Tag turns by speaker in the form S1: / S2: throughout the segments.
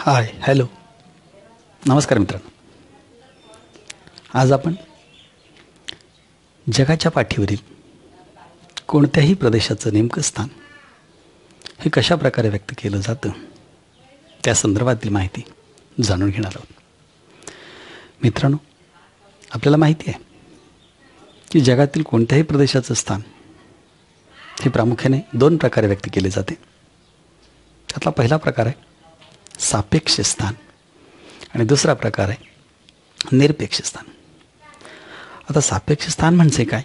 S1: Hi hello नमस्कार मित्रांनो. आज आपण जगाच्या पाठीवरील कोणत्याही प्रदेशाचं नेमकं स्थान हे कशा प्रकारे व्यक्त केलं जातं त्या संदर्भातील माहिती जाणून घेणार आहोत. मित्रांनो आपल्याला माहिती आहे की जगातील कोणत्याही प्रदेशाचं स्थान हे प्रामुख्याने दोन प्रकारे व्यक्त केले जाते. त्यातला पहिला प्रकार आहे सापेक्ष स्थान. आणि दुसरा प्रकार आहे निरपेक्ष स्थान. आता सापेक्ष स्थान म्हणजे काय?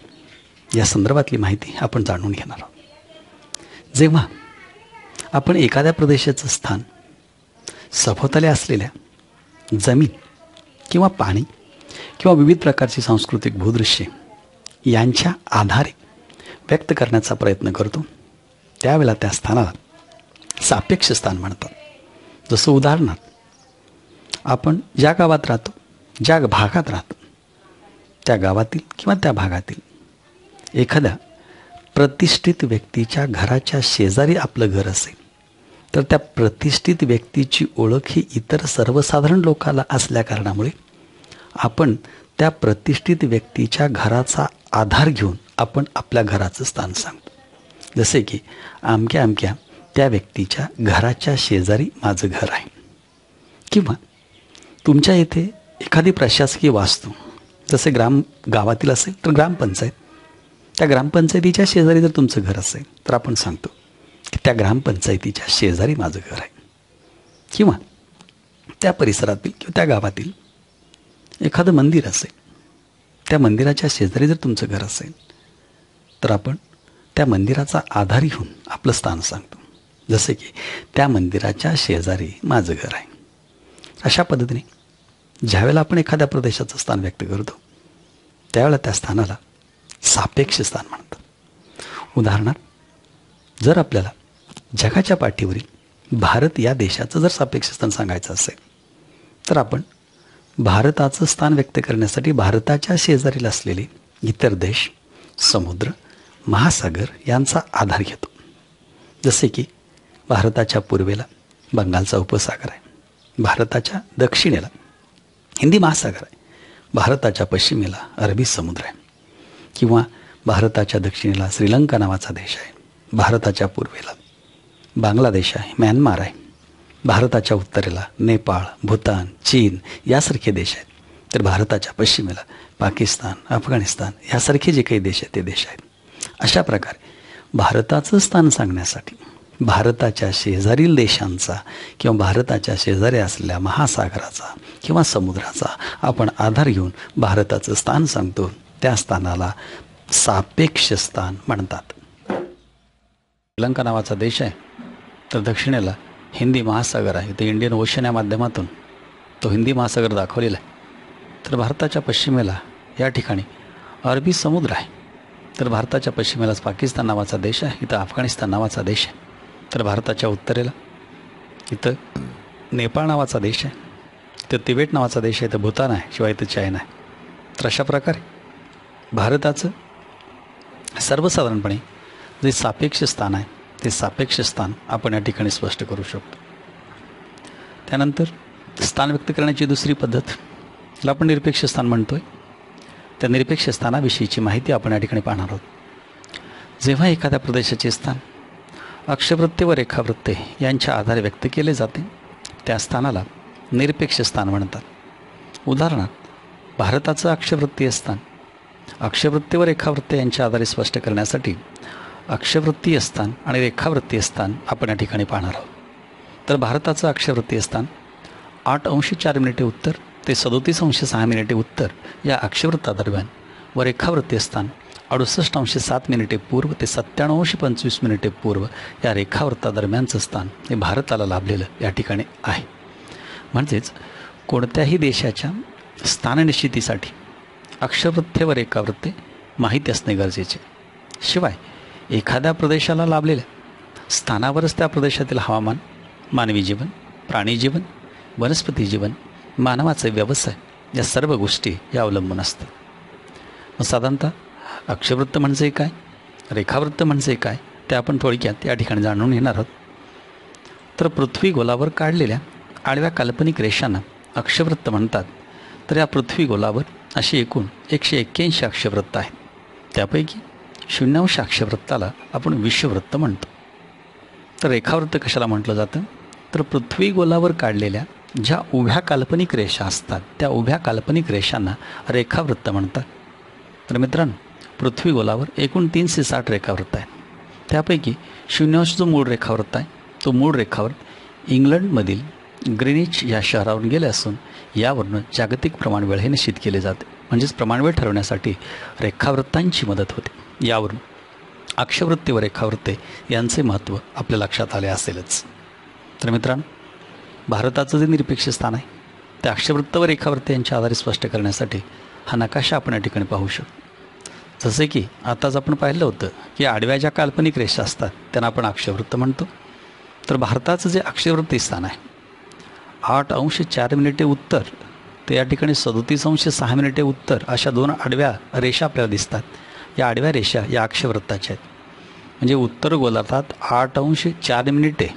S1: या संदर्भातली माहिती आपण जाणून घेणार आहोत. जेव्हा आपण एखाद्या प्रदेशाचं स्थान सभोवताली असलेल्या जमीन किंवा पाणी किंवा विविध प्रकारची सांस्कृतिक भूदृश्ये यांच्या आधारे व्यक्त करण्याचा प्रयत्न करतो त्यावेळेला त्या स्थानाला सापेक्ष स्थान म्हणतात. जसं उदाहरणार्थ आपण ज्या गावात राहतो ज्या भागात राहतो त्या गावातील किंवा त्या भागातील एखाद्या प्रतिष्ठित व्यक्तीच्या घराच्या शेजारी आपलं घर असेल तर त्या प्रतिष्ठित व्यक्तीची ओळख ही इतर सर्वसाधारण लोकाला असल्या कारणामुळे आपण त्या प्रतिष्ठित व्यक्तीच्या घराचा आधार घेऊन आपण आपल्या घराचं स्थान सांगतो. जसे की आमक्या आमक्या त्या व्यक्तीच्या घराच्या शेजारी माझं घर आहे. किंवा तुमच्या इथे एखादी प्रशासकीय वास्तू जसे ग्राम गावातील असेल तर ग्रामपंचायत. त्या ग्रामपंचायतीच्या शेजारी जर तुमचं घर असेल तर आपण सांगतो की त्या ग्रामपंचायतीच्या शेजारी माझं घर आहे. किंवा त्या परिसरातील किंवा त्या गावातील एखादं मंदिर असेल त्या मंदिराच्या शेजारी जर तुमचं घर असेल तर आपण त्या मंदिराचा आधार घेऊन आपलं स्थान सांगतो. जसे की त्या मंदिराच्या शेजारी माझं घर आहे. अशा पद्धतीने ज्यावेळेला आपण एखाद्या प्रदेशाचं स्थान व्यक्त करतो त्यावेळेला त्या स्थानाला सापेक्ष स्थान म्हणतात. उदाहरणार्थ जर आपल्याला जगाच्या पाठीवरील भारत या देशाचं जर सापेक्ष स्थान सांगायचं असेल तर आपण भारताचं स्थान व्यक्त करण्यासाठी भारताच्या शेजारील असलेले इतर देश समुद्र महासागर यांचा आधार घेतो. जसे की भारताच्या पूर्वेला बंगालचा उपसागर आहे. भारताच्या दक्षिणेला हिंदी महासागर आहे. भारताच्या पश्चिमेला अरबी समुद्र आहे. किंवा भारताच्या दक्षिणेला श्रीलंका नावाचा देश आहे. भारताच्या पूर्वेला बांगलादेश आहे. म्यानमार आहे. भारताच्या उत्तरेला नेपाळ भूतान चीन यासारखे देश आहेत. तर भारताच्या पश्चिमेला पाकिस्तान अफगाणिस्तान यासारखे जे काही देश आहेत ते देश आहेत. अशा प्रकारे भारताचं स्थान सांगण्यासाठी भारताच्या शेजारील देशांचा किंवा भारताच्या शेजारी असलेल्या महासागराचा किंवा समुद्राचा आपण आधार घेऊन भारताचं स्थान सांगतो. त्या स्थानाला सापेक्ष स्थान म्हणतात. श्रीलंका नावाचा देश आहे. तर दक्षिणेला हिंदी महासागर आहे. ते इंडियन ओशन या माध्यमातून तो हिंदी महासागर दाखवलेला आहे. तर भारताच्या पश्चिमेला या ठिकाणी अरबी समुद्र आहे. तर भारताच्या पश्चिमेलाच पाकिस्तान नावाचा देश आहे. इथं अफगाणिस्तान नावाचा देश आहे. तर भारताच्या उत्तरेला. इथं नेपाळ नावाचा देश आहे. तर तिबेट नावाचा देश आहे. तर भूतान आहे. शिवाय इथं चायना आहे. तर अशा प्रकारे भारताचं सर्वसाधारणपणे जे सापेक्ष स्थान आहे ते सापेक्ष स्थान आपण या ठिकाणी स्पष्ट करू शकतो. त्यानंतर स्थान व्यक्त करण्याची दुसरी पद्धत आपण निरपेक्ष स्थान म्हणतो आहे त्या निरपेक्ष स्थानाविषयीची माहिती आपण या ठिकाणी पाहणार आहोत. जेव्हा एखाद्या प्रदेशाचे स्थान अक्षवृत्ते व रेखावृत्ते यांच्या आधारे व्यक्त केले जाते. त्या स्थानाला निरपेक्ष स्थान म्हणतात. उदाहरणार्थ भारताचं अक्षवृत्तीय स्थान. अक्षवृत्ती व रेखावृत्ते यांच्या आधारे स्पष्ट करण्यासाठी अक्षवृत्तीय स्थान आणि रेखावृत्तीय स्थान आपण या ठिकाणी पाहणार आहोत. तर भारताचं अक्षवृत्तीय स्थान आठ अंश चार मिनिटे उत्तर ते सदोतीस अंश सहा मिनिटे उत्तर या अक्षवृत्तादरम्यान व रेखावृत्तीय स्थान अडुसष्ट अंश सात मिनिटे पूर्व ते सत्त्याण्णव अंश पंचवीस मिनिटे पूर्व या रेखावृत्तादरम्यानचं स्थान हे भारताला लाभलेलं या ठिकाणी आहे. म्हणजेच कोणत्याही देशाच्या स्थाननिश्चितीसाठी अक्षवृत्ते व रेखावृत्ते माहिती असणे गरजेचे. शिवाय एखाद्या प्रदेशाला लाभलेल्या स्थानावरच त्या प्रदेशातील हवामान मानवी जीवन प्राणी जीवन वनस्पती जीवन मानवाचे व्यवसाय या सर्व गोष्टी या अवलंबून असतात. मग साधारणतः अक्षवृत्त म्हणजे काय? रेखावृत्त म्हणजे काय? ते आपण थोडक्यात या ठिकाणी जाणून घेणार आहोत. तर पृथ्वी गोलावर काढलेल्या आडव्या काल्पनिक रेषांना अक्षवृत्त म्हणतात. तर या पृथ्वी गोलावर अशी एकूण एकशे एक्क्याऐंशी अक्षवृत्त आहेत. त्यापैकी शून्यावश अक्षवृत्ताला आपण विश्ववृत्त म्हणतो. तर रेखावृत्त कशाला म्हटलं जातं? तर पृथ्वी गोलावर काढलेल्या ज्या उभ्या काल्पनिक रेषा असतात त्या उभ्या काल्पनिक रेषांना रेखावृत्त म्हणतात. तर मित्रांनो पृथ्वी गोलावर एकूण तीनशे साठ रेखावृत्त आहेत. त्यापैकी शून्यांश जो मूळ रेखावृत्त आहे. तो मूळ रेखावृत्त इंग्लंडमधील ग्रीनिच या शहरावरून गेले असून यावरून जागतिक प्रमाणवेळ हे निश्चित केले जाते. म्हणजेच प्रमाणवेळ ठरवण्यासाठी रेखावृत्तांची मदत होते. यावरून अक्षवृत्ते व रेखावृत्ते यांचे महत्त्व आपल्या लक्षात आले असेलच. तर मित्रांनो भारताचं जे निरपेक्ष स्थान आहे ते अक्षवृत्त व रेखावृत्ते यांच्या आधारे स्पष्ट करण्यासाठी हा नकाशा आपण या ठिकाणी पाहू शकतो. जसे की आताच आपण पाहिलं होतं की आडव्या ज्या काल्पनिक रेषा असतात त्यांना आपण अक्षवृत्त म्हणतो. तर भारताचं जे अक्षवृत्ती स्थान आहे आठ अंश चार मिनिटे उत्तर तर या ठिकाणी सदोतीस अंश सहा मिनिटे उत्तर अशा दोन आडव्या रेषा आपल्याला दिसतात. या आडव्या रेषा या अक्षवृत्ताच्या आहेत. म्हणजे उत्तर गोलार्धात आठ अंश चार मिनिटे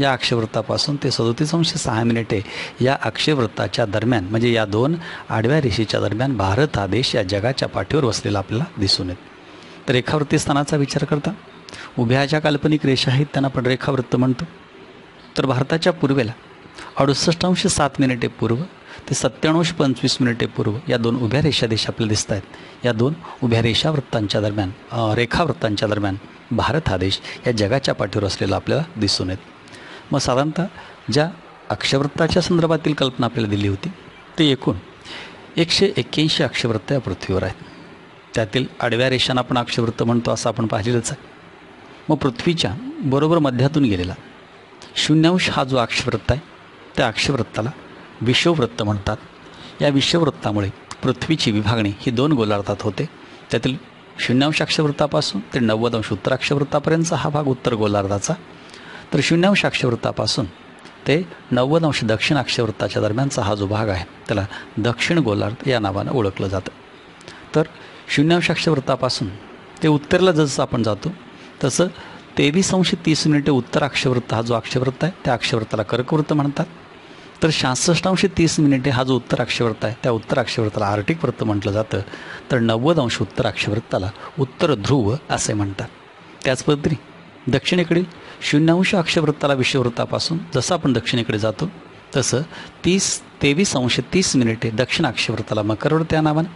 S1: या अक्षवृत्तापासून ते सदोतीस अंश सहा मिनिटे या अक्षवृत्ताच्या दरम्यान म्हणजे या दोन आडव्या रेषेच्या दरम्यान भारत हा देश या जगाच्या पाठीवर वसलेला आपल्याला दिसून येत. तर रेखावृत्ती स्थानाचा विचार करता. उभ्या ज्या काल्पनिक रेषा आहेत त्यांना आपण रेखावृत्त म्हणतो. तर भारताच्या पूर्वेला अडुसष्ट अंश सात मिनिटे पूर्व ते सत्त्याण्णवश पंचवीस मिनिटे पूर्व या दोन उभ्या रेषा देश आपल्याला दिसत आहेत. या दोन उभ्या रेषावृत्तांच्या दरम्यान रेखावृत्तांच्या दरम्यान भारत हा देश या जगाच्या पाठीवर असलेला आपल्याला दिसून येत. मग साधारणतः ज्या अक्षवृत्ताच्या संदर्भातील कल्पना आपल्याला दिली होती ते एकूण एकशे एक्क्याऐंशी अक्षवृत्त या पृथ्वीवर आहेत. त्यातील आडव्या रेषांना आपण अक्षवृत्त म्हणतो असं आपण पाहिलेलंच आहे. मग पृथ्वीच्या बरोबर मध्यातून गेलेला शून्यांश हा जो अक्षवृत्त आहे त्या अक्षवृत्ताला विश्ववृत्त म्हणतात. या विश्ववृत्तामुळे पृथ्वीची विभागणी ही दोन गोलार्धात होते. त्यातील शून्यांश अक्षवृत्तापासून ते नव्वद अंश उत्तर अक्षवृत्तापर्यंतचा हा भाग उत्तर गोलार्धाचा. तर शून्यांश अक्षवृत्तापासून ते नव्वद अंश दक्षिण अक्षवृत्ताच्या दरम्यानचा हा जो भाग आहे त्याला दक्षिण गोलार्ध या नावानं ओळखलं जातं. तर शून्यांश अक्षवृत्तापासून ते उत्तरेला जसं आपण जातो तसं तेवीस अंश तीस मिनिटे उत्तर अक्षवृत्त हा जो अक्षवृत्त आहे त्या अक्षवृत्ताला कर्कवृत्त म्हणतात. तर शासष्ट अंश तीस मिनिटे हा जो उत्तर अक्षवृत्त आहे त्या उत्तर अक्षवृत्ताला आर्टिक वृत्त म्हटलं जातं. तर नव्वद अंश उत्तर अक्षवृत्ताला उत्तर ध्रुव असे म्हणतात. त्याच पद्धतीने दक्षिणेकडील शून्यांश अक्षवृत्ताला विषुववृत्तापासून जसं आपण दक्षिणेकडे जातो तसं तीस तेवीस अंश तीस मिनिटे दक्षिण अक्षवृत्ताला मकरवृत्त या नावानं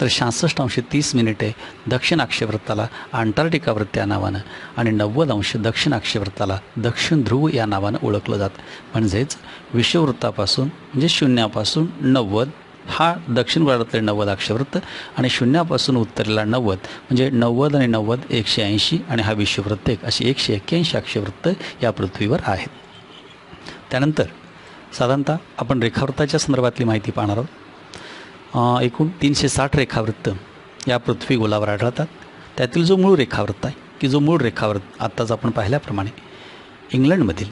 S1: तर सहासष्ट अंश तीस मिनिटे दक्षिण अक्षवृत्ताला अंटार्क्टिका वृत्त या नावानं आणि नव्वद अंश दक्षिण अक्षवृत्ताला दक्षिण ध्रुव या नावानं ओळखलं जातं. म्हणजेच विषुववृत्तापासून म्हणजे शून्यापासून नव्वद हा दक्षिण गोलार्धातले नव्वद अक्षवृत्त आणि शून्यापासून उत्तरेला नव्वद म्हणजे नव्वद आणि नव्वद एकशे ऐंशी आणि हा विश्ववृत्त एक अशी एकशे एक्क्याऐंशी अक्षवृत्त या पृथ्वीवर आहेत. त्यानंतर साधारणतः आपण रेखावृत्ताच्या संदर्भातली माहिती पाहणार आहोत. एकूण तीनशे साठ रेखावृत्त या पृथ्वी गोलावर आढळतात. त्यातील जो मूळ रेखावृत्त आहे की जो मूळ रेखावृत्त आत्ताच आपण पाहिल्याप्रमाणे इंग्लंडमधील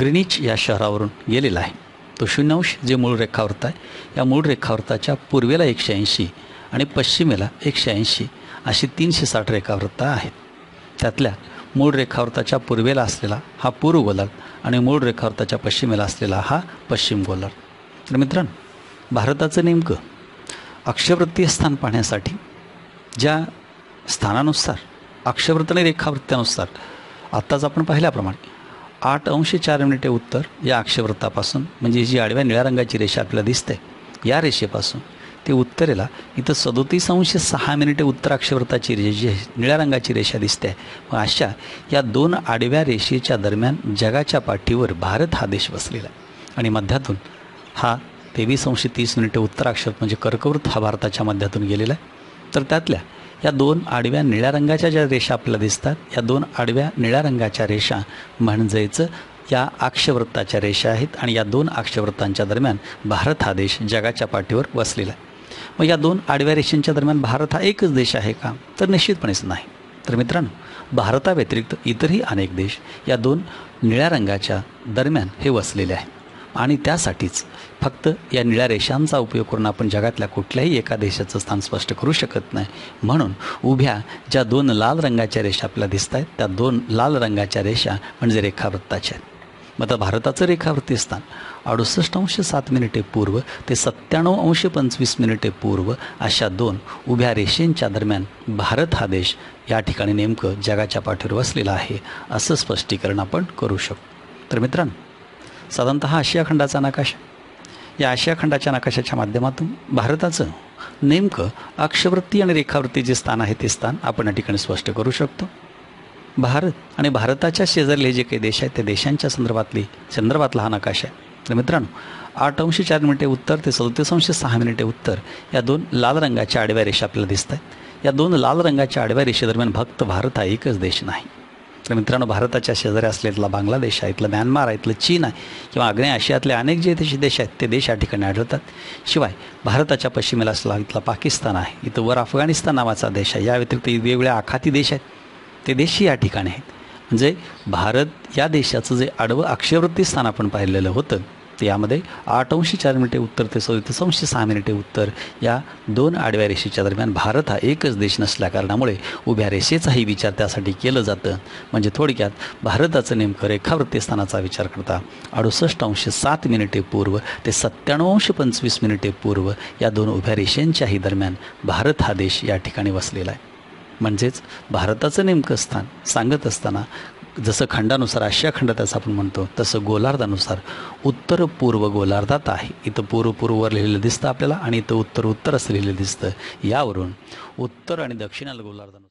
S1: ग्रिनिच या शहरावरून गेलेला आहे. तो शून्यांश जे मूळ रेखावृत्त आहे या मूळ रेखावृत्ताच्या पूर्वेला एकशे ऐंशी आणि पश्चिमेला एकशे ऐंशी अशी तीनशे साठ रेखावृत्त आहेत. त्यातल्या मूळ रेखावृत्ताच्या पूर्वेला असलेला हा पूर्व गोलार्ध आणि मूळ रेखावृत्ताच्या पश्चिमेला असलेला हा पश्चिम गोलार्ध. तर मित्रांनो भारताचं नेमकं अक्षवृत्तीय स्थान पाहण्यासाठी ज्या स्थानानुसार अक्षवृत्त आणि रेखावृत्त्यानुसार आत्ताच आपण पाहिल्याप्रमाणे आठ अंश चार मिनिटे उत्तर या अक्षवृत्तापासून म्हणजे जी आडव्या निळ्या रंगाची रेषा आपल्याला दिसते या रेषेपासून. ते उत्तरेला इथं सदोतीस अंश सहा मिनिटे उत्तर अक्षवृत्ताची रे जी निळ्या रंगाची रेषा दिसते. मग अशा या दोन आडव्या रेषेच्या दरम्यान जगाच्या पाठीवर भारत हा देश बसलेला आहे. आणि मध्यातून हा तेवीस अंश तीस मिनिटे उत्तर अक्षर म्हणजे कर्कवृत्त हा भारताच्या मध्यातून गेलेला आहे. तर त्यातल्या या दोन आडव्या निळ्या रंगाच्या ज्या रेषा आपल्याला दिसतात या दोन आडव्या निळ्या रंगाच्या रेषा म्हणजेच या अक्षवृत्ताच्या रेषा आहेत आणि या दोन अक्षवृत्तांच्या दरम्यान भारत हा देश जगाच्या पाठीवर वसलेला आहे. मग या दोन आडव्या रेषांच्या दरम्यान भारत हा एकच देश आहे का? तर निश्चितपणेच नाही. तर मित्रांनो भारताव्यतिरिक्त इतरही अनेक देश या दोन निळ्या रंगाच्या दरम्यान हे वसलेले आहेत. आणि त्यासाठीच फक्त या निळ्या रेषांचा उपयोग करून आपण जगातल्या कुठल्याही एका देशाचं स्थान स्पष्ट करू शकत नाही. म्हणून उभ्या ज्या दोन लाल रंगाच्या रेषा आपल्याला दिसत आहेत त्या दोन लाल रंगाच्या रेषा म्हणजे रेखावृत्ताच्या आहेत. मग आता भारताचं रेखावृत्ती स्थान. अडुसष्ट अंश सात मिनिटे पूर्व ते सत्त्याण्णव अंश पंचवीस मिनिटे पूर्व अशा दोन उभ्या रेषेंच्या दरम्यान भारत हा देश या ठिकाणी नेमकं जगाच्या पाठीवर वसलेला आहे असं स्पष्टीकरण आपण करू शकतो. तर मित्रांनो साधारणतः आशिया खंडाचा नकाशा. या आशिया खंडाच्या नकाशाच्या माध्यमातून भारताचं नेमकं अक्षवृत्ती आणि रेखावृत्ती जे स्थान आहे ते स्थान आपण या ठिकाणी स्पष्ट करू शकतो. भारत आणि भारताच्या शेजारले जे काही देश आहेत त्या देशांच्या संदर्भातली संदर्भातला हा नकाशा आहे. तर मित्रांनो आठ अंश चार मिनिटे उत्तर ते सदतीस अंश सहा मिनिटे उत्तर या दोन लाल रंगाच्या आडव्या रेषा आपल्याला दिसत आहेत या दोन लाल रंगाच्या आडव्या रेषेदरम्यान फक्त भारत हा एकच देश नाही. तर मित्रांनो भारताच्या शेजारी असलेला बांगलादेश आहे इथलं म्यानमार आहे इथलं चीन आहे किंवा आग्नेय आशियातले अनेक जे देश देश आहेत ते देश या ठिकाणी आढळतात. शिवाय भारताच्या पश्चिमेला असला इथला पाकिस्तान आहे इथं वर अफगाणिस्तान नावाचा देश आहे. या व्यतिरिक्त वेगवेगळ्या आखाती देश आहेत ते देशही या ठिकाणी आहेत. म्हणजे भारत या देशाचं जे आडवं अक्षयवृत्ती स्थान आपण पाहिलेलं होतं यामध्ये आठ अंशी चार मिनिटे उत्तर ते सदतीस अंशी सहा मिनिटे उत्तर या दोन आडव्या रेषेच्या दरम्यान भारत हा एकच देश नसल्या कारणामुळे उभ्या रेषेचाही विचार त्यासाठी केलं जातं. म्हणजे थोडक्यात भारताचं नेमकं रेखावृत्ती स्थानाचा विचार करता अडुसष्ट अंश सात मिनिटे पूर्व ते सत्त्याण्णव अंश पंचवीस मिनिटे पूर्व या दोन उभ्या रेषेंच्याही दरम्यान भारत हा देश या ठिकाणी वसलेला आहे. म्हणजेच भारताचं नेमकं स्थान सांगत असताना जसं खंडानुसार आशिया खंडात असं आपण म्हणतो तसं गोलार्धानुसार उत्तर पूर्व गोलार्धात आहे. इथं पूर्व पूर्ववर लिहिलेलं दिसतं आपल्याला आणि इथं उत्तर उत्तर असं लिहिलेलं दिसतं. यावरून उत्तर आणि दक्षिणाला गोलार्धानुसार